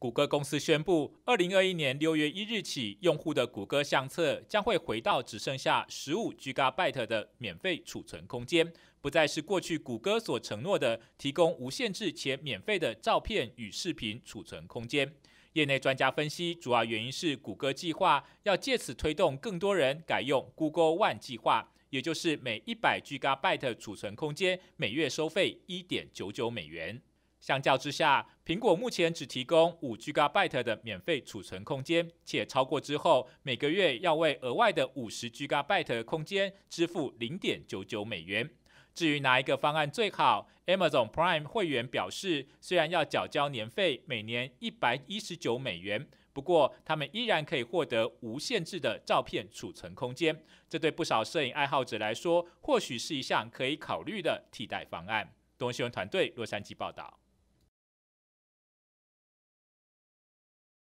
谷歌公司宣布，二零二一年六月一日起，用户的谷歌相册将会回到只剩下十五 G B 的免费储存空间，不再是过去谷歌所承诺的提供无限制且免费的照片与视频储存空间。业内专家分析，主要原因是谷歌计划要借此推动更多人改用 Google One 计划，也就是每一百 G B 储存空间每月收费一点九九美元。相较之下，苹果目前只提供五 G B 的免费储存空间，且超过之后每个月要为额外的五十 G B 空间支付零点九九美元。至于哪一个方案最好，Amazon Prime 会员表示，虽然要缴交年费，每年一百一十九美元，不过他们依然可以获得无限制的照片储存空间。这对不少摄影爱好者来说，或许是一项可以考虑的替代方案。东新闻团队洛杉矶报道。